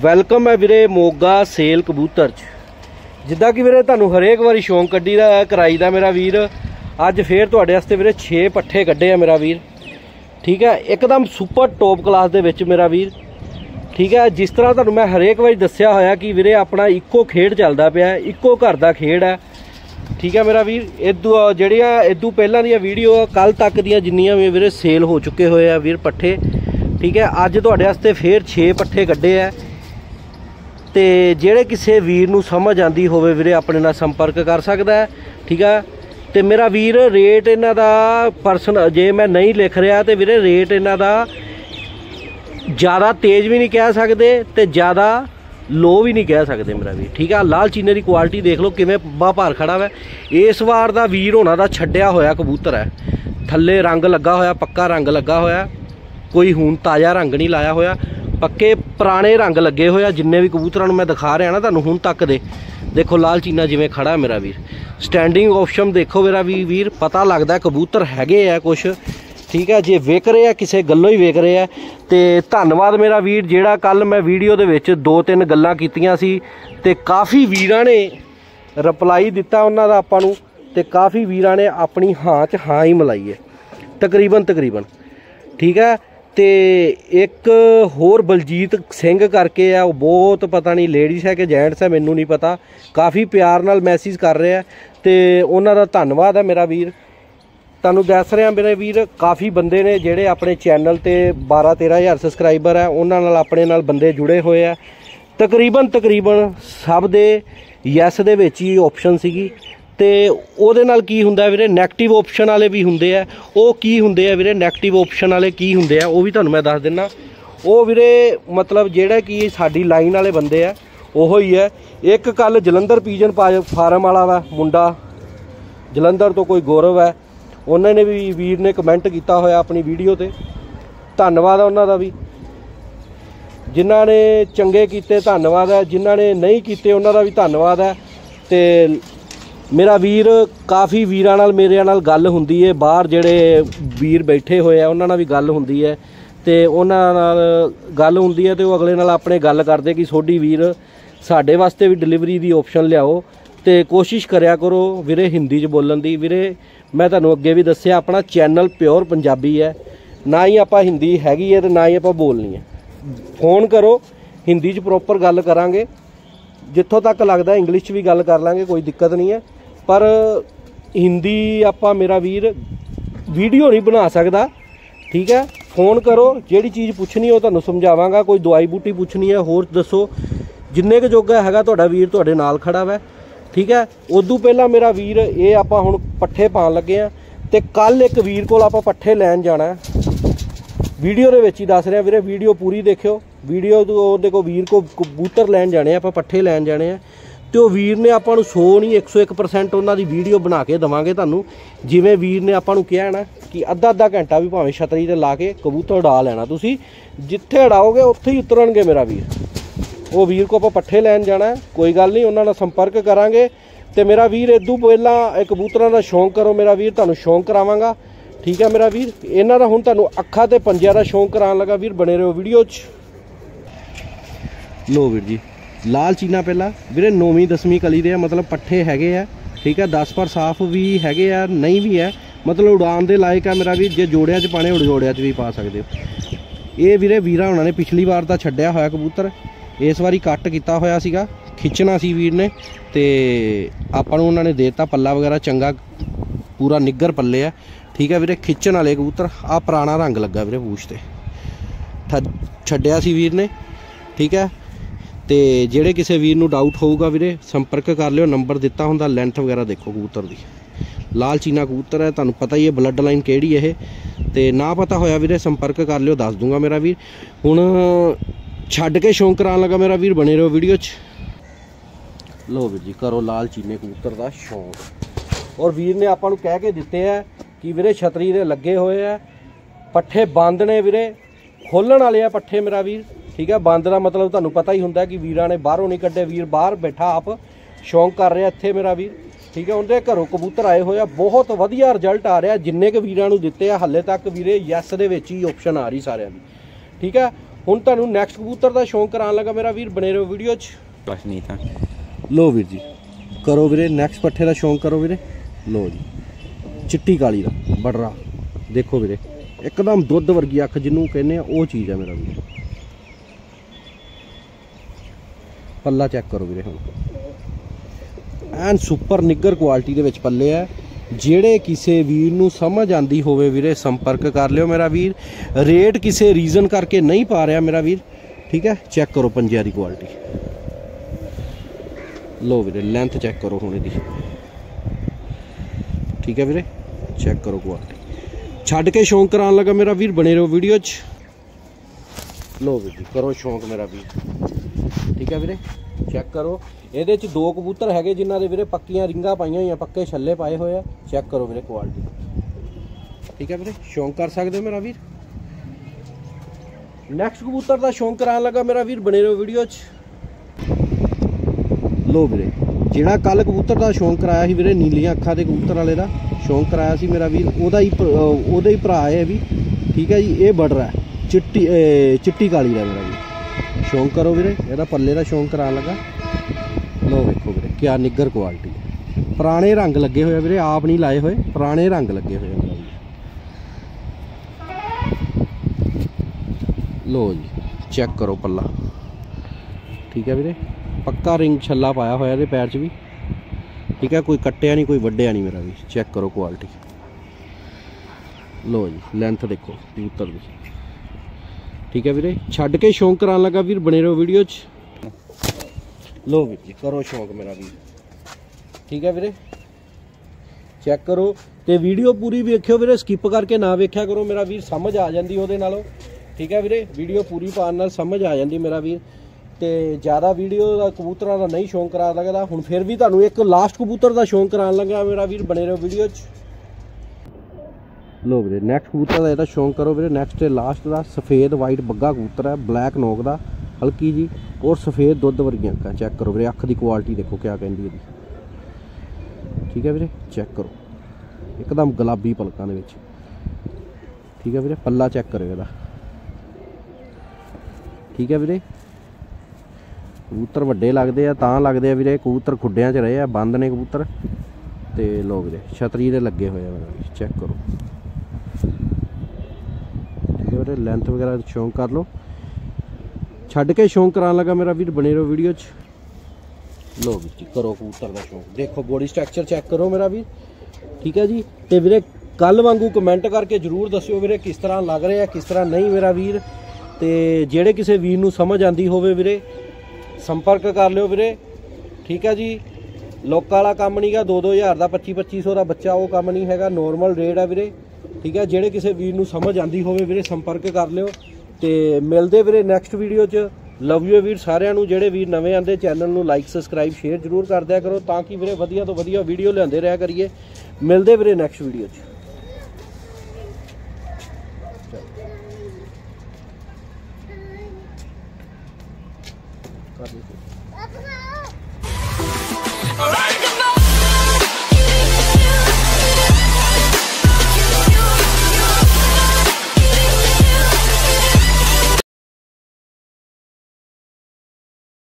Welcome ਹੈ ਵੀਰੇ Moga sale ਕਬੂਤਰ ਚ। ਜਿੱਦਾਂ ਕਿ ਵੀਰੇ ਤੁਹਾਨੂੰ ਹਰੇਕ ਵਾਰੀ ਸ਼ੌਂਕ ਕੱਢੀ ਦਾ, ਕਰਾਈ ਦਾ ਮੇਰਾ ਵੀਰ। ਅੱਜ ਫੇਰ ਤੁਹਾਡੇ ਵਾਸਤੇ ਵੀਰੇ 6 ਪੱਠੇ ਕੱਢੇ ਆ ਮੇਰਾ ਵੀਰ। ਠੀਕ ਹੈ, ਇੱਕਦਮ ਸੁਪਰ ਟੌਪ ਕਲਾਸ ਦੇ ਵਿੱਚ ਮੇਰਾ ਵੀਰ। ਠੀਕ ਹੈ, ਜਿਸ ਤਰ੍ਹਾਂ ਤੁਹਾਨੂੰ ਮੈਂ ਹਰੇਕ ਵਾਰੀ ਦੱਸਿਆ ਹੋਇਆ ਕਿ ਵੀਰੇ ਆਪਣਾ ਇੱਕੋ ਖੇਡ ਚੱਲਦਾ ਪਿਆ ਇੱਕੋ ਘਰ ਦਾ ਖੇਡ ਹੈ। ਠੀਕ ਹੈ ਮੇਰਾ ਵੀਰ ਇਦੋਂ ਜਿਹੜੀਆਂ ਇਦੋਂ ਪਹਿਲਾਂ ਦੀਆਂ ਵੀਡੀਓ ਕੱਲ ਤੱਕ ਦੀਆਂ ਜਿੰਨੀਆਂ ਵੀ ਵੀਰੇ ਸੇਲ ਹੋ ਚੁੱਕੇ ਹੋਏ ਆ ਵੀਰ ਪੱਠੇ। ਠੀਕ ਹੈ, ਅੱਜ ਤੁਹਾਡੇ ਵਾਸਤੇ ਫੇਰ 6 ਪੱਠੇ ਕੱਢੇ ਆ। ਤੇ ਜਿਹੜੇ ਕਿਸੇ ਵੀਰ ਨੂੰ ਸਮਝ ਆਂਦੀ ਹੋਵੇ ਵੀਰੇ, ਆਪਣੇ ਨਾਲ ਸੰਪਰਕ ਕਰ ਸਕਦਾ ਠੀਕ ਆ? ਤੇ ਮੇਰਾ ਵੀਰ ਰੇਟ ਇਹਨਾਂ ਦਾ ਪਰਸਨ ਜੇ ਮੈਂ ਨਹੀਂ ਲਿਖ ਰਿਹਾ ਤੇ ਵੀਰੇ ਰੇਟ ਇਹਨਾਂ ਦਾ ਜ਼ਿਆਦਾ ਤੇਜ਼ ਵੀ ਨਹੀਂ ਕਹਿ ਸਕਦੇ ਤੇ ਜ਼ਿਆਦਾ ਲੋ ਵੀ ਨਹੀਂ ਕਹਿ ਸਕਦੇ ਮੇਰਾ ਵੀਰ, ਠੀਕ ਆ? ਲਾਲ ਚੀਨੇ ਦੀ ਕੁਆਲਿਟੀ ਦੇਖ ਲਓ ਕਿਵੇਂ ਪੱਬਾ ਭਾਰ ਖੜਾ ਵਾ। ਇਸ ਵਾਰ ਦਾ ਵੀਰ ਹੋਣਾ ਦਾ ਛੱਡਿਆ ਹੋਇਆ ਕਬੂਤਰ ਹੈ। ਥੱਲੇ ਰੰਗ ਲੱਗਾ ਹੋਇਆ, ਪੱਕਾ ਰੰਗ ਲੱਗਾ ਹੋਇਆ। ਕੋਈ ਹੁਣ ਤਾਜ਼ਾ ਰੰਗ ਨਹੀਂ ਲਾਇਆ ਹੋਇਆ। ਪੱਕੇ ਪੁਰਾਣੇ ਰੰਗ ਲੱਗੇ ਹੋਏ ਆ, ਜਿੰਨੇ ਵੀ ਕਬੂਤਰਾਂ ਨੂੰ ਮੈਂ ਦਿਖਾ ਰਿਹਾ ਨਾ ਤੁਹਾਨੂੰ ਹੁਣ ਤੱਕ ਦੇ। ਦੇਖੋ, ਲਾਲ ਚੀਨਾ ਜਿਵੇਂ ਖੜਾ ਮੇਰਾ ਵੀਰ। ਸਟੈਂਡਿੰਗ ਆਪਸ਼ਨ ਦੇਖੋ ਮੇਰਾ ਵੀ ਵੀਰ, ਪਤਾ ਲੱਗਦਾ ਕਬੂਤਰ ਹੈਗੇ ਆ ਕੁਛ। ਠੀਕ ਹੈ, ਜੇ ਵੇਖ ਰਹੇ ਆ, ਕਿਸੇ ਗੱਲੋਂ ਹੀ ਵੇਖ ਰਹੇ ਆ। ਤੇ ਧੰਨਵਾਦ ਮੇਰਾ ਵੀਰ, ਜਿਹੜਾ ਕੱਲ ਮੈਂ ਵੀਡੀਓ ਦੇ ਵਿੱਚ ਦੋ ਤਿੰਨ ਗੱਲਾਂ ਕੀਤੀਆਂ ਸੀ ਤੇ ਕਾਫੀ ਵੀਰਾਂ ਨੇ ਰਿਪਲਾਈ ਦਿੱਤਾ ਉਹਨਾਂ ਦਾ ਆਪਾਂ ਨੂੰ ਤੇ ਕਾਫੀ ਵੀਰਾਂ ਨੇ ਆਪਣੀ ਹਾਂ 'ਚ ਹਾਂ ਹੀ ਮਲਾਈ ਹੈ। ਤਕਰੀਬਨ ਤਕਰੀਬਨ ਠੀਕ ਹੈ ਤੇ ਇੱਕ ਹੋਰ ਬਲਜੀਤ ਸਿੰਘ ਕਰਕੇ ਆ, ਉਹ ਬਹੁਤ ਪਤਾ ਨਹੀਂ ਲੇਡੀਜ਼ ਹੈ ਕਿ ਜੈਂਟਸ ਹੈ, ਮੈਨੂੰ ਨਹੀਂ ਪਤਾ। ਕਾਫੀ ਪਿਆਰ ਨਾਲ ਮੈਸੇਜ ਕਰ ਰਿਹਾ ਤੇ ਉਹਨਾਂ ਦਾ ਧੰਨਵਾਦ ਹੈ ਮੇਰਾ ਵੀਰ। ਤੁਹਾਨੂੰ ਦੱਸ ਰਿਹਾ ਮੇਰੇ ਵੀਰ, ਕਾਫੀ ਬੰਦੇ ਨੇ ਜਿਹੜੇ ਆਪਣੇ ਚੈਨਲ ਤੇ 12 13000 ਸਬਸਕ੍ਰਾਈਬਰ ਹੈ, ਉਹਨਾਂ ਨਾਲ ਆਪਣੇ ਨਾਲ ਬੰਦੇ ਜੁੜੇ ਹੋਏ ਆ। ਤਕਰੀਬਨ ਤਕਰੀਬਨ ਸਭ ਦੇ ਯੈਸ ਦੇ ਵਿੱਚ ਹੀ ਆਪਸ਼ਨ ਸੀਗੀ। ਤੇ ਉਹਦੇ ਨਾਲ ਕੀ ਹੁੰਦਾ ਵੀਰੇ? 네ਗੇਟਿਵ ਆਪਸ਼ਨ ਵਾਲੇ ਵੀ ਹੁੰਦੇ ਆ। ਉਹ ਕੀ ਹੁੰਦੇ ਆ ਵੀਰੇ? 네ਗੇਟਿਵ ਆਪਸ਼ਨ ਵਾਲੇ ਕੀ ਹੁੰਦੇ ਆ? ਉਹ ਵੀ ਤੁਹਾਨੂੰ ਮੈਂ ਦੱਸ ਦਿੰਨਾ। ਉਹ ਵੀਰੇ, ਮਤਲਬ ਜਿਹੜਾ ਕਿ ਸਾਡੀ ਲਾਈਨ ਵਾਲੇ ਬੰਦੇ ਆ, ਉਹੋ ਹੀ ਹੈ ਇੱਕ ਕੱਲ ਜਲੰਧਰ ਪੀਜਨ ਫਾਰਮ ਵਾਲਾ ਵਾ, ਮੁੰਡਾ। ਜਲੰਧਰ ਤੋਂ ਕੋਈ ਗੌਰਵ ਹੈ। ਉਹਨਾਂ ਨੇ ਵੀ ਵੀਰ ਨੇ ਕਮੈਂਟ ਕੀਤਾ ਹੋਇਆ ਆਪਣੀ ਵੀਡੀਓ ਤੇ। ਧੰਨਵਾਦ ਹੈ ਉਹਨਾਂ ਦਾ ਵੀ। ਜਿਨ੍ਹਾਂ ਨੇ ਚੰਗੇ ਕੀਤੇ, ਧੰਨਵਾਦ ਹੈ। ਜਿਨ੍ਹਾਂ ਨੇ ਨਹੀਂ ਕੀਤੇ, ਉਹਨਾਂ ਦਾ ਵੀ ਧੰਨਵਾਦ ਹੈ। ਤੇ ਮੇਰਾ ਵੀਰ ਕਾਫੀ ਵੀਰਾਂ ਨਾਲ ਮੇਰੇ ਨਾਲ ਗੱਲ ਹੁੰਦੀ ਹੈ ਬਾਹਰ ਜਿਹੜੇ ਵੀਰ ਬੈਠੇ ਹੋਏ ਆ, ਉਹਨਾਂ ਨਾਲ ਵੀ ਗੱਲ ਹੁੰਦੀ ਹੈ ਤੇ ਉਹਨਾਂ ਨਾਲ ਗੱਲ ਹੁੰਦੀ ਹੈ ਤੇ ਉਹ ਅਗਲੇ ਨਾਲ ਆਪਣੇ ਗੱਲ ਕਰਦੇ ਕਿ ਸੋਢੀ ਵੀਰ, ਸਾਡੇ ਵਾਸਤੇ ਵੀ ਡਿਲੀਵਰੀ ਦੀ ਆਪਸ਼ਨ ਲਿਆਓ। ਤੇ ਕੋਸ਼ਿਸ਼ ਕਰਿਆ ਕਰੋ ਵੀਰੇ ਹਿੰਦੀ 'ਚ ਬੋਲਣ ਦੀ। ਵੀਰੇ, ਮੈਂ ਤੁਹਾਨੂੰ ਅੱਗੇ ਵੀ ਦੱਸਿਆ, ਆਪਣਾ ਚੈਨਲ ਪਿਓਰ ਪੰਜਾਬੀ ਹੈ ਨਾ ਹੀ ਆਪਾਂ ਹਿੰਦੀ ਹੈਗੀ ਹੈ ਤੇ ਨਾ ਹੀ ਆਪਾਂ ਬੋਲਣੀ ਹੈ ਫੋਨ ਕਰੋ, ਹਿੰਦੀ 'ਚ ਪ੍ਰੋਪਰ ਗੱਲ ਕਰਾਂਗੇ। ਜਿੱਥੋਂ ਤੱਕ ਲੱਗਦਾ ਇੰਗਲਿਸ਼ 'ਚ ਵੀ ਗੱਲ ਕਰ ਲਾਂਗੇ, ਕੋਈ ਦਿੱਕਤ ਨਹੀਂ ਹੈ ਪਰ ਹਿੰਦੀ ਆਪਾਂ ਮੇਰਾ ਵੀਰ ਵੀਡੀਓ ਨਹੀਂ ਬਣਾ ਸਕਦਾ, ਠੀਕ ਹੈ? ਫੋਨ ਕਰੋ, ਜਿਹੜੀ ਚੀਜ਼ ਪੁੱਛਣੀ ਉਹ ਤੁਹਾਨੂੰ ਸਮਝਾਵਾਂਗਾ, ਕੋਈ ਦਵਾਈ ਬੂਟੀ ਪੁੱਛਣੀ ਹੈ, ਹੋਰ ਦੱਸੋ। ਜਿੰਨੇ ਕੁ ਜੋਗਾ ਹੈਗਾ ਤੁਹਾਡਾ ਵੀਰ ਤੁਹਾਡੇ ਨਾਲ ਖੜਾ ਵਾ, ਠੀਕ ਹੈ? ਉਦੋਂ ਪਹਿਲਾਂ ਮੇਰਾ ਵੀਰ, ਇਹ ਆਪਾਂ ਹੁਣ ਪੱਠੇ ਪਾਣ ਲੱਗੇ ਆ ਤੇ ਕੱਲ ਇੱਕ ਵੀਰ ਕੋਲ ਆਪਾਂ ਪੱਠੇ ਲੈਣ ਜਾਣਾ ਵੀਡੀਓ ਦੇ ਵਿੱਚ ਹੀ ਦੱਸ ਰਿਹਾ ਵੀਰੇ ਵੀਡੀਓ ਪੂਰੀ ਦੇਖਿਓ। ਵੀਡੀਓ ਉਹਦੇ ਕੋ ਵੀਰ ਕੋ ਕਬੂਤਰ ਲੈਣ ਜਾਣੇ ਆ, ਆਪਾਂ ਪੱਠੇ ਲੈਣ ਜਾਣੇ ਆ। ਤੇ ਉਹ ਵੀਰ ਨੇ ਆਪਾਂ ਨੂੰ 100 ਨਹੀਂ 101% ਉਹਨਾਂ ਦੀ ਵੀਡੀਓ ਬਣਾ ਕੇ ਦਵਾਂਗੇ ਤੁਹਾਨੂੰ। ਜਿਵੇਂ ਵੀਰ ਨੇ ਆਪਾਂ ਨੂੰ ਕਿਹਾ ਨਾ ਕਿ ਅੱਧਾ ਅੱਧਾ ਘੰਟਾ ਵੀ ਭਾਵੇਂ ਛਤਰੀ ਤੇ ਲਾ ਕੇ ਕਬੂਤਰ ਉਡਾ ਲੈਣਾ ਤੁਸੀਂ। ਜਿੱਥੇ ਉਡਾਓਗੇ, ਉੱਥੇ ਹੀ ਉਤਰਨਗੇ ਮੇਰਾ ਵੀਰ। ਉਹ ਵੀਰ ਕੋ ਆਪਾਂ ਪੱਠੇ ਲੈਣ ਜਾਣਾ ਕੋਈ ਗੱਲ ਨਹੀਂ, ਉਹਨਾਂ ਨਾਲ ਸੰਪਰਕ ਕਰਾਂਗੇ। ਤੇ ਮੇਰਾ ਵੀਰ ਇਦੋਂ ਪਹਿਲਾਂ ਇਹ ਕਬੂਤਰਾਂ ਦਾ ਸ਼ੌਂਕ ਕਰੋ, ਮੇਰਾ ਵੀਰ, ਤੁਹਾਨੂੰ ਸ਼ੌਂਕ ਕਰਾਵਾਂਗਾ। ਠੀਕ ਹੈ ਮੇਰਾ ਵੀਰ? ਇਹਨਾਂ ਦਾ ਹੁਣ ਤੁਹਾਨੂੰ ਅੱਖਾਂ ਤੇ ਪੰਜਿਆਂ ਦਾ ਸ਼ੌਂਕ ਕਰਾਉਣ ਲੱਗਾ। ਵੀਰ, ਬਣੇ ਰਹੋ ਵੀਡੀਓ 'ਚ। ਲੋ ਵੀਰ ਜੀ। ਲਾਲ ਚੀਨਾ ਪਹਿਲਾਂ। ਵੀਰੇ 9ਵੀਂ 10ਵੀਂ ਕਲੀ ਦੇ ਆ, ਮਤਲਬ ਪੱਠੇ ਹੈਗੇ ਆ, ਠੀਕ ਹੈ 10 ਪਰ ਸਾਫ਼ ਵੀ ਹੈਗੇ ਆ, ਨਹੀਂ ਵੀ ਹੈ ਮਤਲਬ ਉਡਾਨ ਦੇ ਲਾਇਕ ਆ ਮੇਰਾ ਵੀ, ਜੇ ਜੋੜਿਆਂ 'ਚ ਪਾਣੇ ਉੜ ਜੋੜਿਆਂ 'ਚ ਵੀ ਪਾ ਸਕਦੇ ਹੋ। ਇਹ ਵੀਰੇ ਵੀਰਾ ਉਹਨਾਂ ਨੇ ਪਿਛਲੀ ਵਾਰ ਤਾਂ ਛੱਡਿਆ ਹੋਇਆ ਕਬੂਤਰ। ਇਸ ਵਾਰੀ ਕੱਟ ਕੀਤਾ ਹੋਇਆ ਸੀਗਾ, ਖਿੱਚਣਾ ਸੀ ਵੀਰ ਨੇ, ਤੇ ਆਪਾਂ ਨੂੰ ਉਹਨਾਂ ਨੇ ਦੇਤਾ ਪੱਲਾ ਵਗੈਰਾ, ਚੰਗਾ ਪੂਰਾ ਨਿੱਗਰ ਪੱਲੇ ਆ। ਠੀਕ ਹੈ ਵੀਰੇ, ਖਿੱਚਣ ਵਾਲੇ ਕਬੂਤਰ, ਆ ਪੁਰਾਣਾ ਰੰਗ ਲੱਗਾ ਵੀਰੇ ਪੂਛ ਤੇ। ਛੱਡਿਆ ਸੀ ਵੀਰ ਨੇ, ਠੀਕ ਹੈ ਤੇ ਜਿਹੜੇ ਕਿਸੇ ਵੀਰ ਨੂੰ ਡਾਊਟ ਹੋਊਗਾ ਵੀਰੇ, ਸੰਪਰਕ ਕਰ ਲਿਓ ਨੰਬਰ ਦਿੱਤਾ ਹੁੰਦਾ ਲੈਂਥ ਵਗੈਰਾ ਦੇਖੋ ਕਬੂਤਰ ਦੀ। ਲਾਲ ਚੀਨਾ ਕਬੂਤਰ ਹੈ, ਤੁਹਾਨੂੰ ਪਤਾ ਹੀ ਹੈ ਬਲੱਡ ਲਾਈਨ ਕਿਹੜੀ ਇਹ। ਤੇ ਨਾ ਪਤਾ ਹੋਇਆ ਵੀਰੇ, ਸੰਪਰਕ ਕਰ ਲਿਓ, ਦੱਸ ਦੂੰਗਾ ਮੇਰਾ ਵੀਰ। ਹੁਣ ਛੱਡ ਕੇ ਸ਼ੌਂਕ ਕਰਾਉਣ ਲੱਗਾ ਮੇਰਾ ਵੀਰ, ਬਣੇ ਰਹੋ ਵੀਡੀਓ 'ਚ। ਲੋ ਵੀਰ ਜੀ, ਕਰੋ ਲਾਲ ਚੀਨੇ ਕਬੂਤਰ ਦਾ ਸ਼ੌਂਕ। ਔਰ ਵੀਰ ਨੇ ਆਪਾਂ ਨੂੰ ਕਹਿ ਕੇ ਦਿੱਤੇ ਆ ਕਿ ਵੀਰੇ ਛਤਰੀ ਦੇ ਲੱਗੇ ਹੋਏ ਆ, ਪੱਠੇ ਬੰਦ ਨੇ ਵੀਰੇ, ਖੋਲਣ ਵਾਲੇ ਆ ਪੱਠੇ ਮੇਰਾ ਵੀਰ। ਠੀਕ ਹੈ ਬੰਦ ਦਾ ਮਤਲਬ ਤੁਹਾਨੂੰ ਪਤਾ ਹੀ ਹੁੰਦਾ ਕਿ ਵੀਰਾਂ ਨੇ ਬਾਹਰੋਂ ਨਹੀਂ ਕੱਢੇ ਵੀਰ ਬਾਹਰ ਬੈਠਾ ਆਪ ਸ਼ੌਂਕ ਕਰ ਰਿਹਾ ਇੱਥੇ ਮੇਰਾ ਵੀਰ ਠੀਕ ਹੈ ਉਹਦੇ ਘਰੋਂ ਕਬੂਤਰ ਆਏ ਹੋਏ ਆ ਬਹੁਤ ਵਧੀਆ ਰਿਜ਼ਲਟ ਆ ਰਿਹਾ ਜਿੰਨੇ ਕੁ ਵੀਰਾਂ ਨੂੰ ਦਿੱਤੇ ਆ ਹੱਲੇ ਤੱਕ ਵੀਰੇ ਯੈਸ ਦੇ ਵਿੱਚ ਹੀ ਆਪਸ਼ਨ ਆ ਰਹੀ ਸਾਰਿਆਂ ਦੀ ਠੀਕ ਹੈ ਹੁਣ ਤੁਹਾਨੂੰ ਨੈਕਸਟ ਕਬੂਤਰ ਦਾ ਸ਼ੌਂਕ ਕਰਾਉਣ ਲੱਗਾ ਮੇਰਾ ਵੀਰ ਬਣੇ ਰਹੋ ਵੀਡੀਓ 'ਚ। ਕੁਛ ਨਹੀਂ ਤਾਂ। ਲੋ ਵੀਰ ਜੀ ਕਰੋ ਵੀਰੇ ਨੈਕਸਟ ਪੱਠੇ ਦਾ ਸ਼ੌਂਕ ਕਰੋ ਵੀਰੇ ਲੋ ਜੀ ਚਿੱਟੀ ਕਾਲੀ ਦਾ ਬੜਰਾ ਦੇਖੋ ਵੀਰੇ ਇੱਕਦਮ ਦੁੱਧ ਵਰਗੀ ਅੱਖ ਜਿਹਨੂੰ ਕਹਿੰਦੇ ਆ ਉਹ ਚੀਜ਼ ਹੈ ਮੇਰਾ ਵੀਰ। ਪੱਲਾ ਚੈੱਕ ਕਰੋ ਵੀਰੇ ਹੁਣ। ਐਨ ਸੁਪਰ ਨਿੱਗਰ ਕੁਆਲਿਟੀ ਦੇ ਵਿੱਚ ਪੱਲੇ ਆ। ਜਿਹੜੇ ਕਿਸੇ ਵੀਰ ਨੂੰ ਸਮਝ ਆਂਦੀ ਹੋਵੇ ਵੀਰੇ, ਸੰਪਰਕ ਕਰ ਲਿਓ ਮੇਰਾ ਵੀਰ। ਰੇਟ ਕਿਸੇ ਰੀਜ਼ਨ ਕਰਕੇ ਨਹੀਂ ਪਾ ਰਿਹਾ ਮੇਰਾ ਵੀਰ। ਠੀਕ ਹੈ? ਚੈੱਕ ਕਰੋ ਪੰਜਿਆਂ ਦੀ ਕੁਆਲਿਟੀ ਲੋ ਵੀਰੇ ਲੈਂਥ ਚੈੱਕ ਕਰੋ ਹੁਣ ਇਹਦੀ। ਠੀਕ ਹੈ ਵੀਰੇ? ਚੈੱਕ ਕਰੋ ਕੁਆਲਿਟੀ ਛੱਡ ਕੇ ਸ਼ੌਂਕ ਕਰਾਉਣ ਲੱਗਾ ਮੇਰਾ ਵੀਰ, ਬਣੇ ਰਹੋ ਵੀਡੀਓ 'ਚ। ਲੋ ਵੀਰ ਕਰੋ ਸ਼ੌਂਕ ਮੇਰਾ ਵੀਰ। ਠੀਕ ਹੈ ਵੀਰੇ? ਚੈੱਕ ਕਰੋ। ਇਹਦੇ 'ਚ ਦੋ ਕਬੂਤਰ ਹੈਗੇ ਜਿਨ੍ਹਾਂ ਦੇ ਵੀਰੇ ਪੱਕੀਆਂ ਰਿੰਗਾਂ ਪਾਈਆਂ ਹੋਈਆਂ, ਪੱਕੇ ਛੱਲੇ ਪਾਏ ਹੋਏ ਆ। ਚੈੱਕ ਕਰੋ ਵੀਰੇ ਕੁਆਲਿਟੀ ਠੀਕ ਹੈ ਵੀਰੇ? ਸ਼ੌਂਕ ਕਰ ਸਕਦੇ ਹੋ ਮੇਰਾ ਵੀਰ? ਨੈਕਸਟ ਕਬੂਤਰ ਦਾ ਸ਼ੌਂਕ ਕਰਾਉਣ ਲੱਗਾ ਮੇਰਾ ਵੀਰ ਬਣੇ ਰਹੋ ਵੀਡੀਓ 'ਚ। ਲੋ ਵੀਰੇ, ਜਿਹੜਾ ਕੱਲ ਕਬੂਤਰ ਦਾ ਸ਼ੌਂਕ ਕਰਾਇਆ ਸੀ ਵੀਰੇ, ਨੀਲੀਆਂ ਅੱਖਾਂ ਦੇ ਕਬੂਤਰ ਵਾਲੇ ਦਾ ਸ਼ੌਂਕ ਕਰਾਇਆ ਸੀ ਮੇਰਾ ਵੀਰ। ਉਹਦਾ ਹੀ ਉਹਦਾ ਹੀ ਭਰਾ ਹੈ ਇਹ ਵੀ। ਠੀਕ ਹੈ ਜੀ, ਇਹ ਬੜਰਾ ਹੈ। ਚਿੱਟੀ ਚਿੱਟੀ ਕਾਲੀ ਦਾ ਮੇਰਾ ਵੀਰ। ਸ਼ੌਂਕ ਕਰੋ ਵੀਰੇ, ਇਹਦਾ ਪੱਲੇ ਦਾ ਸ਼ੌਂਕ ਕਰਾਉਣ ਲੱਗਾ। ਲੋ ਵੇਖੋ ਵੀਰੇ, ਕਿਆ ਨਿੱਗਰ ਕੁਆਲਿਟੀ ਪੁਰਾਣੇ ਰੰਗ ਲੱਗੇ ਹੋਏ ਵੀਰੇ, ਆਪ ਨਹੀਂ ਲਾਏ ਹੋਏ, ਪੁਰਾਣੇ ਰੰਗ ਲੱਗੇ ਹੋਏ ਆ। ਮੇਰਾ ਵੀਰ ਲੋ ਜੀ ਚੈੱਕ ਕਰੋ ਪੱਲਾ। ਠੀਕ ਹੈ ਵੀਰੇ, ਪੱਕਾ ਰਿੰਗ ਛੱਲਾ ਪਾਇਆ ਹੋਇਆ ਇਹਦੇ ਪੈਰ 'ਚ ਵੀ। ਠੀਕ ਹੈ, ਕੋਈ ਕੱਟਿਆ ਨਹੀਂ, ਕੋਈ ਵੱਡਿਆ ਨਹੀਂ ਮੇਰਾ ਵੀ। ਚੈੱਕ ਕਰੋ ਕੁਆਲਿਟੀ ਲੋ ਜੀ ਲੈਂਥ ਦੇਖੋ ਕਬੂਤਰ ਦੀ ਠੀਕ ਹੈ ਵੀਰੇ? ਛੱਡ ਕੇ ਸ਼ੌਂਕ ਕਰਾਉਣ ਲੱਗਾ ਵੀਰ ਬਣੇ ਰਹੋ ਵੀਡੀਓ 'ਚ। ਲੋ ਵੀਰ ਜੀ, ਕਰੋ ਸ਼ੌਂਕ ਮੇਰਾ ਵੀਰ। ਠੀਕ ਹੈ ਵੀਰੇ? ਚੈੱਕ ਕਰੋ ਤੇ ਵੀਡੀਓ ਪੂਰੀ ਵੇਖਿਓ ਵੀਰੇ ਸਕਿਪ ਕਰਕੇ ਨਾ ਵੇਖਿਆ ਕਰੋ ਮੇਰਾ ਵੀਰ, ਸਮਝ ਆ ਜਾਂਦੀ ਉਹਦੇ ਨਾਲੋਂ। ਠੀਕ ਹੈ ਵੀਰੇ? ਵੀਡੀਓ ਪੂਰੀ ਪਾਉਣ ਨਾਲ ਸਮਝ ਆ ਜਾਂਦੀ ਮੇਰਾ ਵੀਰ। ਤੇ ਜ਼ਿਆਦਾ ਵੀਡੀਓ ਦਾ ਕਬੂਤਰਾਂ ਦਾ ਨਹੀਂ ਸ਼ੌਂਕ ਕਰਾ ਲੱਗਦਾ। ਹੁਣ ਫਿਰ ਵੀ ਤੁਹਾਨੂੰ ਇੱਕ ਲਾਸਟ ਕਬੂਤਰ ਦਾ ਸ਼ੌਂਕ ਕਰਾਉਣ ਲੱਗਾ ਮੇਰਾ ਵੀਰ, ਬਣੇ ਰਹੋ ਵੀਡੀਓ 'ਚ। ਲੋ ਵੀਰੇ ਨੈਕਸਟ ਕਬੂਤਰ ਦਾ ਇਹਦਾ ਸ਼ੌਂਕ ਕਰੋ ਵੀਰੇ ਨੈਕਸਟ ਤੇ ਲਾਸਟ ਦਾ ਸਫੇਦ ਵਾਈਟ ਬੱਗਾ ਕਬੂਤਰ ਹੈ ਬਲੈਕ ਨੋਕ ਦਾ, ਹਲਕੀ ਜੀ, ਔਰ ਸਫੇਦ ਦੁੱਧ ਵਰਗੀਆਂ ਅੱਖਾਂ ਚੈੱਕ ਕਰੋ ਵੀਰੇ, ਅੱਖ ਦੀ ਕੁਆਲਿਟੀ ਦੇਖੋ ਕਿਆ ਕਹਿੰਦੀ ਇਹਦੀ। ਠੀਕ ਹੈ ਵੀਰੇ ਚੈੱਕ ਕਰੋ। ਇੱਕਦਮ ਗੁਲਾਬੀ ਪਲਕਾਂ ਦੇ ਵਿੱਚ। ਠੀਕ ਹੈ ਵੀਰੇ, ਪੱਲਾ ਚੈੱਕ ਕਰਿਓ ਇਹਦਾ। ਠੀਕ ਹੈ ਵੀਰੇ। ਕਬੂਤਰ ਵੱਡੇ ਲੱਗਦੇ ਆ, ਤਾਂ ਲੱਗਦੇ ਆ ਵੀਰੇ, ਕਬੂਤਰ ਖੁੱਡਿਆਂ 'ਚ ਰਹੇ ਆ, ਬੰਦ ਨੇ ਕਬੂਤਰ। ਤੇ ਲੋਕ ਵੀਰੇ, ਛਤਰੀ ਦੇ ਲੱਗੇ ਹੋਏ ਆ ਮੇਰਾ ਚੈੱਕ ਕਰੋ। ਠੀਕ ਲੈਂਥ ਵਗੈਰਾ ਸ਼ੌਂਕ ਕਰ ਲਓ। ਛੱਡ ਕੇ ਸ਼ੌਂਕ ਕਰਾਉਣ ਲੱਗਾ ਮੇਰਾ ਵੀਰ, ਬਣੇ ਰਹੋ ਵੀਡੀਓ 'ਚ। ਲੋ ਵੀਰ ਜੀ, ਕਰੋ ਕਬੂਤਰ ਦਾ ਸ਼ੌਂਕ ਦੇਖੋ ਬੋਡੀ ਸਟਰਕਚਰ ਚੈੱਕ ਕਰੋ ਮੇਰਾ ਵੀਰ। ਠੀਕ ਹੈ ਜੀ? ਤੇ ਵੀਰੇ ਕੱਲ ਵਾਂਗੂ ਕਮੈਂਟ ਕਰਕੇ ਜਰੂਰ ਦੱਸਿਓ ਵੀਰੇ ਕਿਸ ਤਰ੍ਹਾਂ ਲੱਗ ਰਿਹਾ, ਕਿਸ ਤਰ੍ਹਾਂ ਨਹੀਂ ਮੇਰਾ ਵੀਰ। ਤੇ ਜਿਹੜੇ ਕਿਸੇ ਵੀਰ ਨੂੰ ਸਮਝ ਆਂਦੀ ਹੋਵੇ ਵੀਰੇ, ਸੰਪਰਕ ਕਰ ਲਿਓ ਵੀਰੇ। ਠੀਕ ਹੈ ਜੀ? ਲੋਕਾਂ ਵਾਲਾ ਕੰਮ ਨਹੀਂਗਾ 2-2000 ਦਾ 25-2500 ਦਾ ਬੱਚਾ, ਉਹ ਕੰਮ ਨਹੀਂ ਹੈਗਾ। ਨੋਰਮਲ ਰੇਟ ਆ ਵੀਰੇ। ਠੀਕ ਹੈ ਜਿਹੜੇ ਕਿਸੇ ਵੀਰ ਨੂੰ ਸਮਝ ਆਂਦੀ ਹੋਵੇ ਵੀਰੇ ਸੰਪਰਕ ਕਰ ਲਿਓ ਤੇ ਮਿਲਦੇ ਵੀਰੇ ਨੈਕਸਟ ਵੀਡੀਓ 'ਚ। ਲਵ ਯੂ ਵੀਰ ਸਾਰਿਆਂ ਨੂੰ ਜਿਹੜੇ ਵੀਰ ਨਵੇਂ ਆਂਦੇ ਚੈਨਲ ਨੂੰ ਲਾਈਕ ਸਬਸਕ੍ਰਾਈਬ ਸ਼ੇਅਰ ਜਰੂਰ ਕਰ ਦਿਆ ਕਰੋ ਤਾਂ ਕਿ ਵੀਰੇ ਵਧੀਆ ਤੋਂ ਵਧੀਆ ਵੀਡੀਓ ਲਿਆਂਦੇ ਰਿਹਾ ਕਰੀਏ। ਮਿਲਦੇ ਵੀਰੇ ਨੈਕਸਟ ਵੀਡੀਓ 'ਚ। All right.